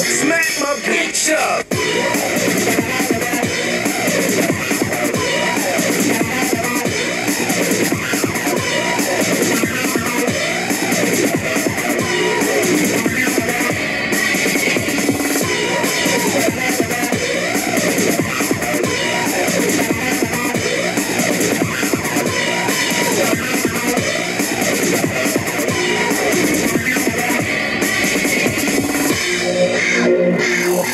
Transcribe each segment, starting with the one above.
Smack my up.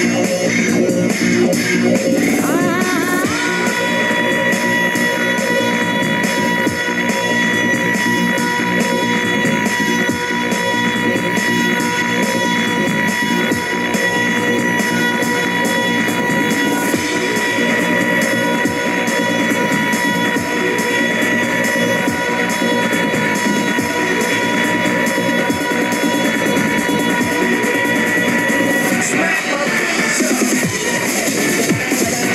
Yeah.